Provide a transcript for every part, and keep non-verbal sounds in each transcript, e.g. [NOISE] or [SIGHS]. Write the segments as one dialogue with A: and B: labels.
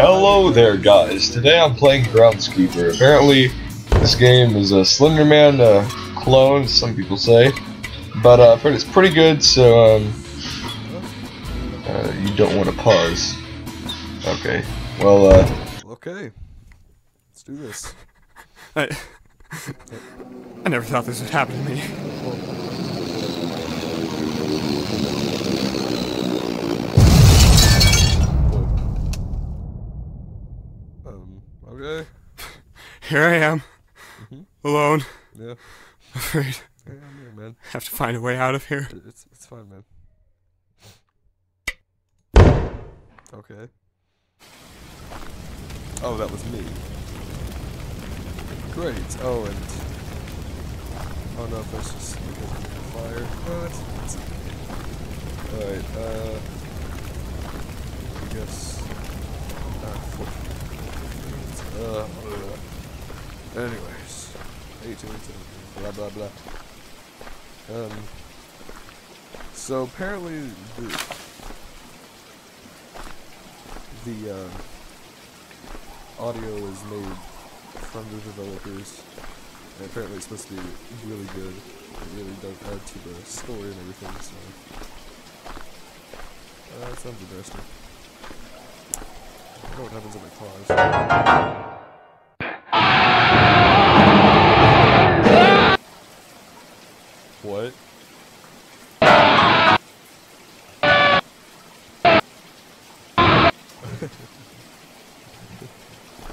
A: Hello there guys, today I'm playing Groundskeeper. Apparently this game is a Slenderman uh, clone, some people say. But uh, I've heard it's pretty good, so um, uh, you don't want to pause. Okay, well uh...
B: Okay, let's do this.
C: I, I never thought this would happen to me.
B: Um, okay. [LAUGHS]
C: Here I am,
B: Mhm.
C: alone,
B: Yeah.
C: afraid.
B: Yeah, I'm here, man.
C: Have to find a way out of here.
B: It's it's fine, man. Okay. Oh, that was me. Great. Oh, and oh no, that's just because of the fire. Oh, that's, that's okay. All right. Uh, I guess. Uh, uh, uh, anyways, eighteen, blah blah blah. Um. So apparently the the uh, audio is made from the developers, and apparently it's supposed to be really good. It really does add to the story and everything. So uh, that sounds interesting. I wonder what happens pause. What?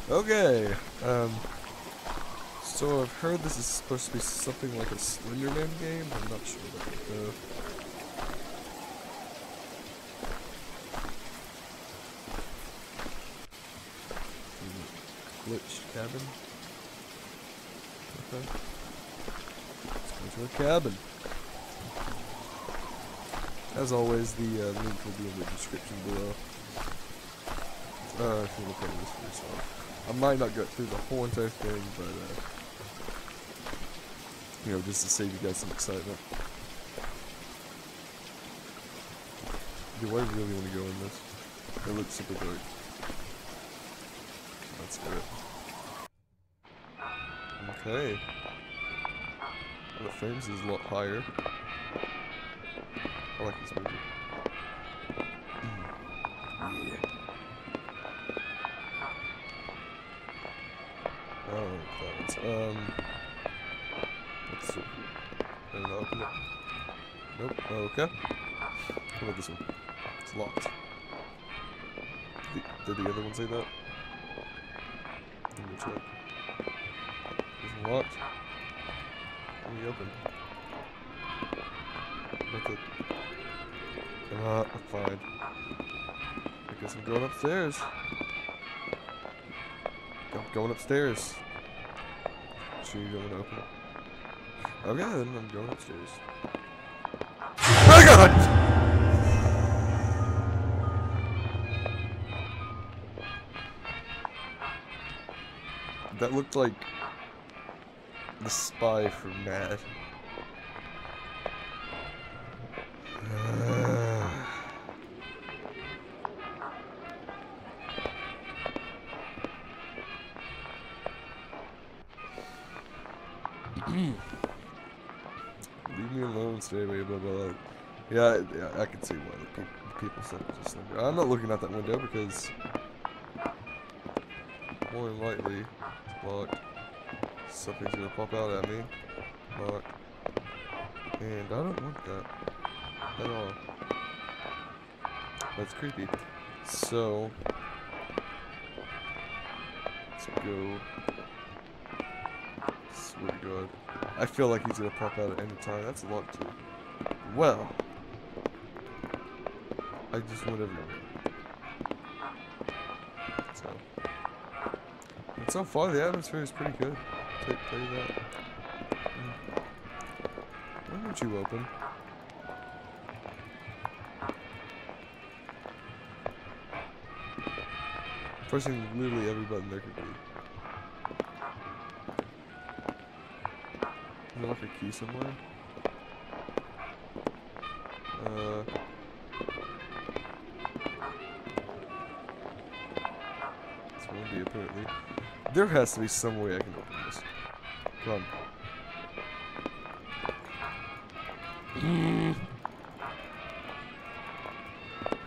B: okay. Um. So I've heard this is supposed to be something like a Slenderman game. I'm not sure about it though. Cabin. Okay. Let's go to a cabin. As always, the uh, link will be in the description below. Uh, if you look at this for yourself. I might not get through the whole entire thing, but, uh, you know, just to save you guys some excitement. Do I really want to go in this? It looks super dark. Let's do it. Okay. The frames is a lot higher. I like this movie. yeah. Oh, clouds. Um. Let's see. And open it. Nope. Okay. How about this one? It's locked. The, did the other one say that? Let me check. Locked. Let me open. What's it? Uh, fine. I guess I'm going upstairs. I'm going upstairs. Sure you to open? Okay, then I'm going upstairs. Oh god! That looked like the spy from Mad. Uh. Leave me alone, stay away, blah blah blah. Yeah, yeah I can see why the peop people said it just like I'm not looking out that window because more than likely it's locked. Something's gonna pop out at me. Locked. And I don't want that at all. That's creepy. So let's go. Swear to God. I feel like he's gonna pop out at any time. That's a lot too. Well, I just want everyone. So, and so far the atmosphere is pretty good. Tell you that. Why don't you open? Pressing literally every button there could be. Is there like a key somewhere? Uh. It's 1D apparently. There has to be some way I can open Come.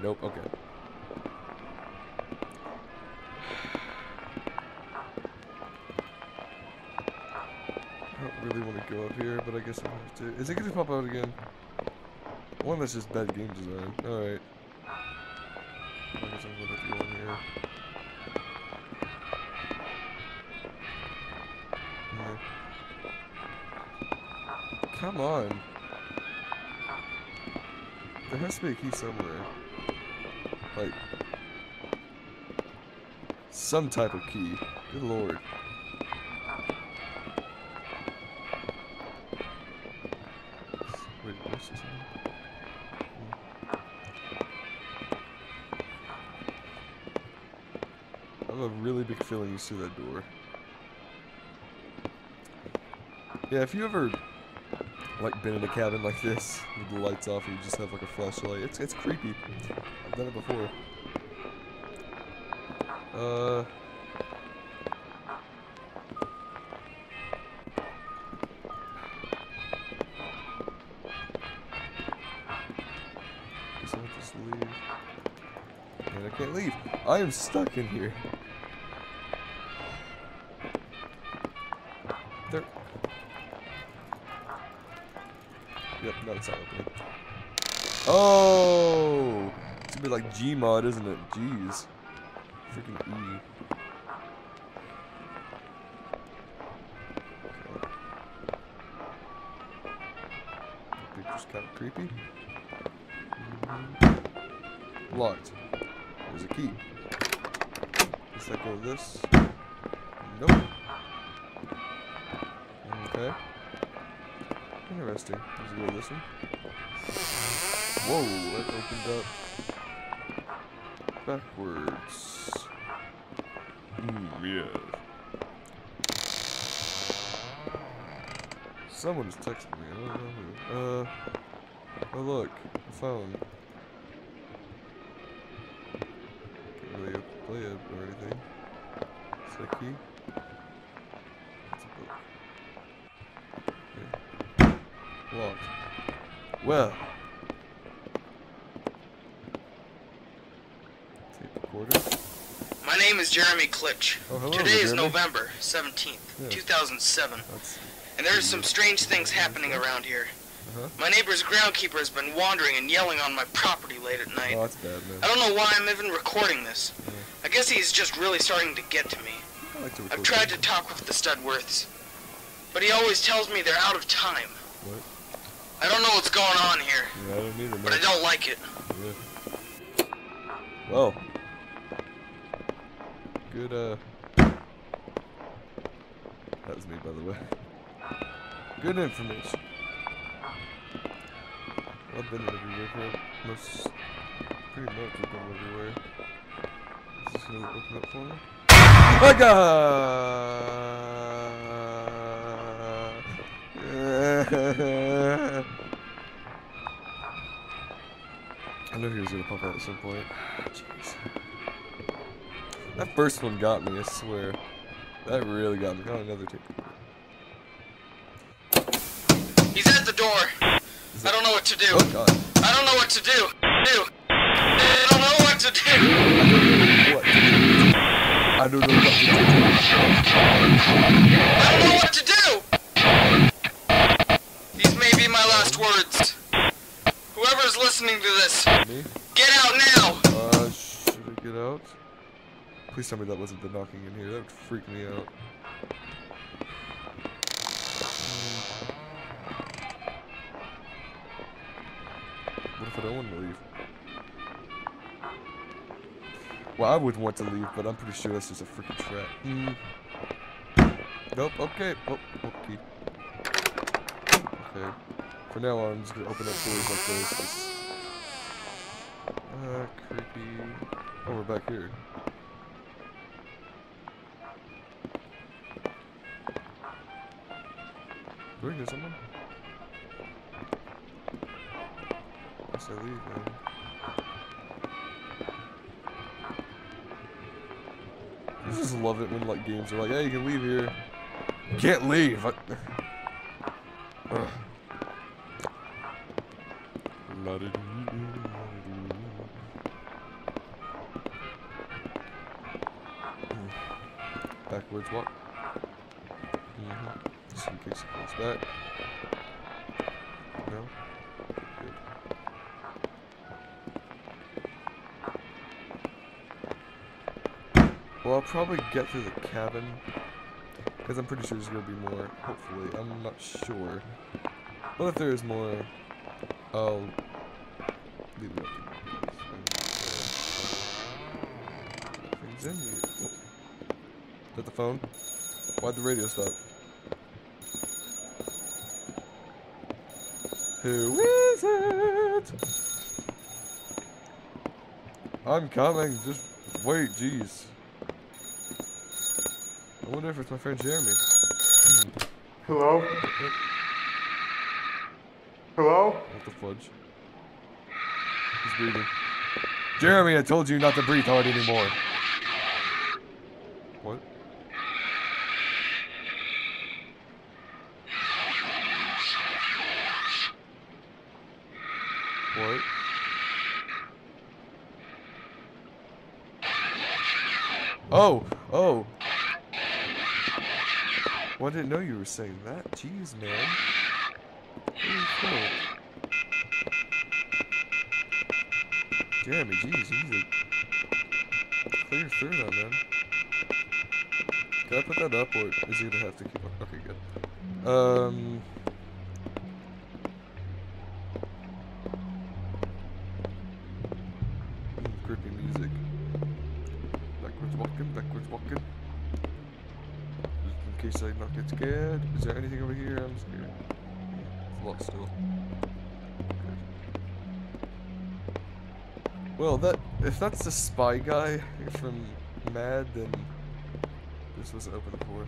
B: Nope, okay. I don't really want to go up here, but I guess I have to. Is it gonna pop out again? One that's just bad game design. Alright. I guess I'm gonna have to go in here. Come on. There has to be a key somewhere. Like some type of key. Good lord. Wait, what's this? I have a really big feeling you see that door. Yeah, if you ever like been in a cabin like this with the lights off and you just have like a flashlight, it's it's creepy. I've done it before. Uh just leave. And I can't leave. I am stuck in here. It's not opening. Oh! It's a bit like Gmod, isn't it? Jeez. Freaking E. Picture's kind of creepy. Mhm. Locked. There's a key. Does that go with this? Nope. Okay. Interesting. It go one? Whoa, that opened up backwards. Hmm, yeah. Someone's texting me. I don't know who. Uh. Oh look, a phone. Can't really play it or anything. Is that key? Well. Tape recorder.
D: My name is Jeremy Klitsch.
B: Oh, hello,
D: Today is November 17th,
B: Yeah.
D: 2007,
B: That's.
D: and there are some strange things happening around here.
B: Uh-huh.
D: My neighbor's groundkeeper has been wandering and yelling on my property late at night.
B: Oh, that's bad, man.
D: I don't know why I'm even recording this. I guess he's just really starting to get to me.
B: I like to
D: I've tried to talk with the Studworths, but he always tells me they're out of time.
B: What?
D: I don't know what's going on here,
B: Yeah, I don't either,
D: but I don't like it.
B: Yeah. Well. Good, uh. That was me, by the way. Good information. I've been everywhere, for most. Pretty much, we've been everywhere. Is this gonna open up for me? My God! I knew he was gonna pop out at some point. Jeez. That first one got me, I swear. That really got me. Oh, another two.
D: He's at the door. I don't know what to do.
B: Oh god.
D: I don't know what to do. Do. I don't know what to do.
B: What? I don't know what to do.
D: I don't know what to do! These may be my last words. Whoever's listening to this,
B: Me?
D: get out now!
B: Uh, should I get out? Please tell me that wasn't the knocking in here. That would freak me out. What if I don't want to leave? Well, I would want to leave, but I'm pretty sure that's just a freaking trap. Hmm. Nope, okay. Oh, okay. Okay. For now on, I'm just gonna open up doors like this. Uh, creepy. Oh, we're back here. Do I hear someone? I leave then. I just love it when like games are like, "Hey, you can leave here." You can't leave. I... Back. No? Good. Well, I'll probably get through the cabin. Because I'm pretty sure there's going to be more. Hopefully. I'm not sure. But if there is more, I'll leave it up to. Is that the phone? Why'd the radio stop? Who is it? I'm coming. Just wait, jeez. I wonder if it's my friend Jeremy.
E: Hello? Hello?
B: What the fudge? He's breathing. Jeremy, I told you not to breathe hard anymore. What? Oh, oh. Well, I didn't know you were saying that. Jeez, man. Jeremy, jeez, you need to clear through that, man. Can I put that up, or is he gonna have to keep up? Okay, good. Um. Case I not get scared. Is there anything over here? I'm scared. A lot still. Good. Well, that if that's the spy guy from Mad, then this wasn't open before.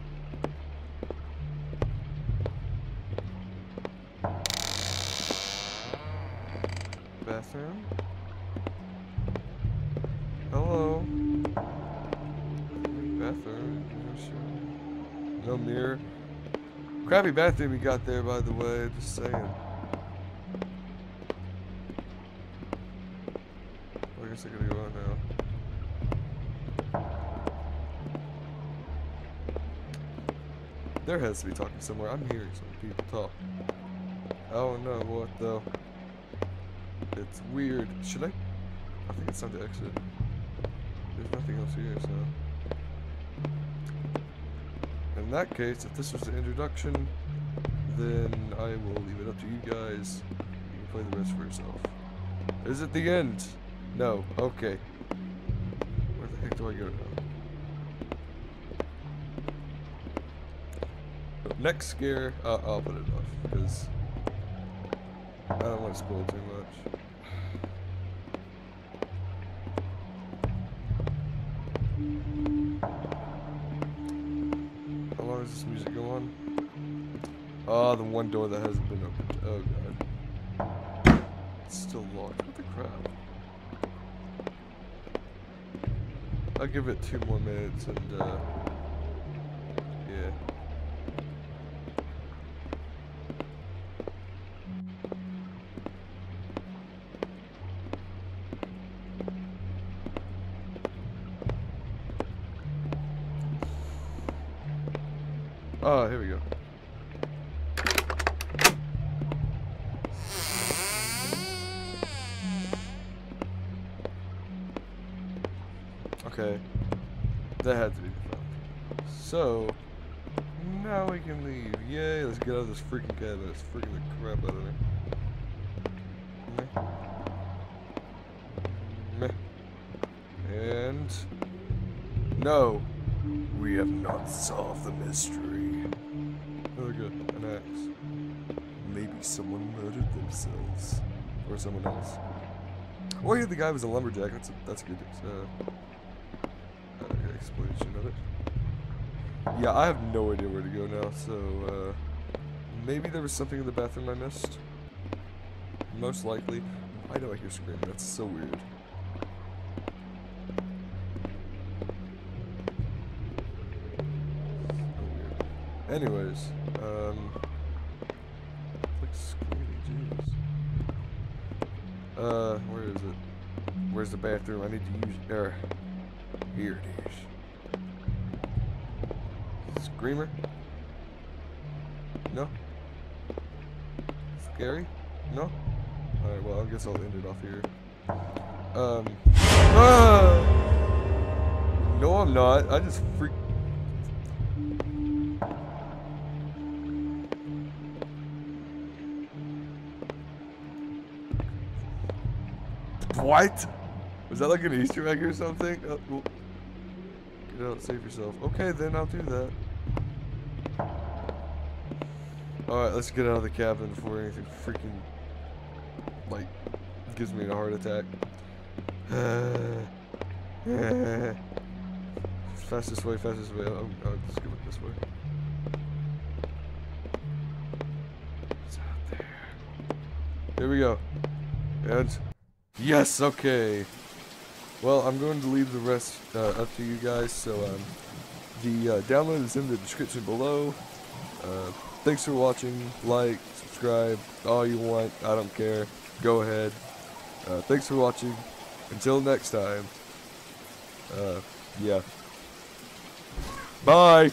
B: Bathroom. Hello. Bathroom. Shower. No mirror. Crappy bathroom we got there, by the way. Just saying. I guess I gotta go out now. There has to be talking somewhere. I'm hearing some people talk. I don't know what though. It's weird. Should I? I think it's time to exit. There's nothing else here, so. In that case, if this was the introduction, then I will leave it up to you guys. You can play the rest for yourself. Is it the end? No. Okay. Where the heck do I go now? Next scare, uh, I'll put it off because I don't want to spoil too much. Ah, the one door that hasn't been opened. Oh god. It's still locked. What the crap? I'll give it two more minutes and, uh, yeah. Oh, here we go. So, now we can leave. Yay, let's get out of this freaking cabin. It's freaking the crap out of. Meh. And... No. We have not solved the mystery. Oh good, an axe. Maybe someone murdered themselves. Or someone else. Or yeah, the guy was a lumberjack. That's a, that's a good uh, Yeah, I have no idea where to go now, so, uh, maybe there was something in the bathroom I missed. Most likely. Why do I hear screaming? That's so weird. So weird. Anyways, um, like screaming, jeez. Uh, where is it? Where's the bathroom? I need to use, er, here it is. Screamer? No? Scary? No? Alright, well, I guess I'll end it off here. Um. Ah! No, I'm not. I just freak. What? Was that like an Easter egg or something? Uh, well, get out, save yourself. Okay, then I'll do that. Alright, let's get out of the cabin before anything freaking, like, gives me a heart attack. [SIGHS] fastest way, fastest way. I'll, I'll just go this way. It's out there. Here we go. And yes, okay. Well, I'm going to leave the rest uh, up to you guys. So um, the uh, download is in the description below. Uh, thanks for watching. Like, subscribe, all you want. I don't care. Go ahead. Uh, thanks for watching. Until next time. Uh, yeah. Bye.